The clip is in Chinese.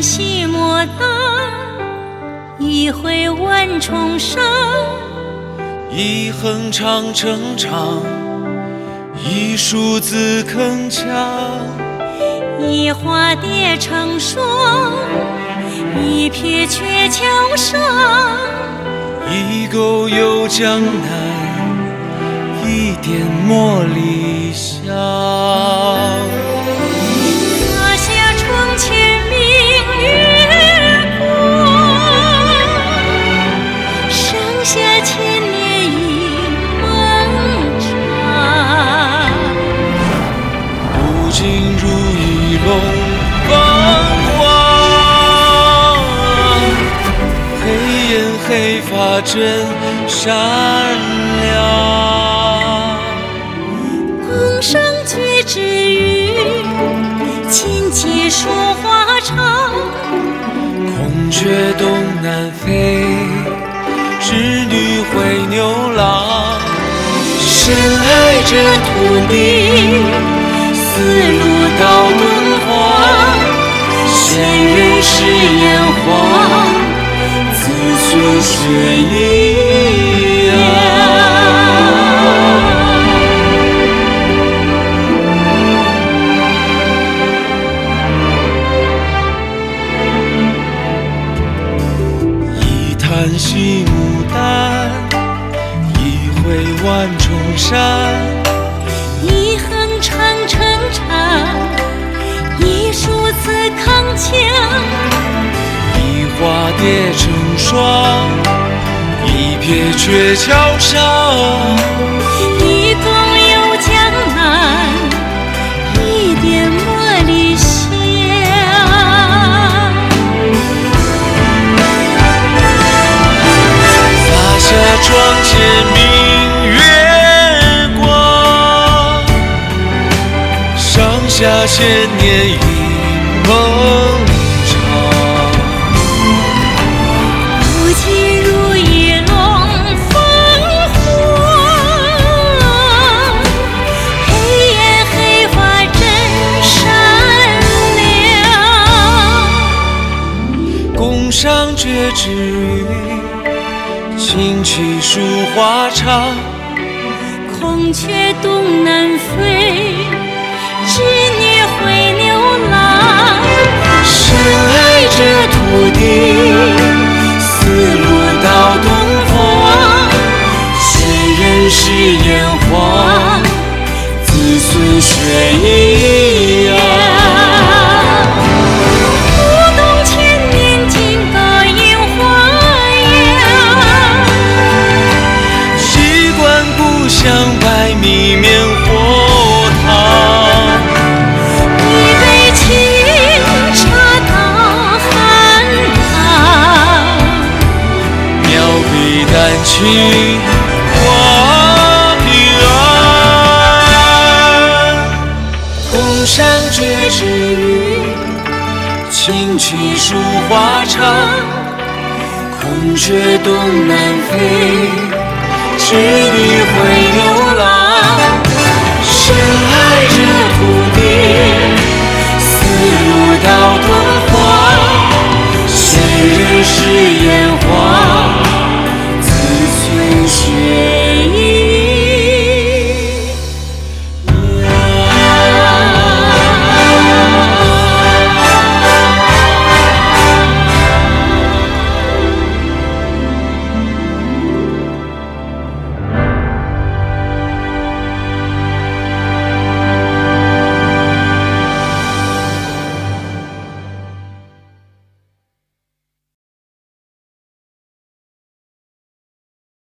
戏莫等一回万重山一横长城长一竖字铿锵一画蝶成双一撇鹊桥上一勾游江南一点茉莉香。黑发真善良，宫上绝之语，琴棋书画唱。孔雀东南飞，织女会牛郎。深爱着土地，丝路到敦煌，仙人是烟花。如雪一样，一叹息牡丹，一回万重山，一横长城长，一竖紫铿锵。一花蝶成霜，一撇鹊桥上，一钩游江南，一点茉莉香。洒下窗前明月光，上下千年一梦。上绝之语，琴棋书画唱。孔雀东南飞，织女会牛郎。深爱着土地，丝路到东方。先人是炎黄，子孙血一情花平安，红山绝之语，琴棋书画唱。孔雀东南飞，织女。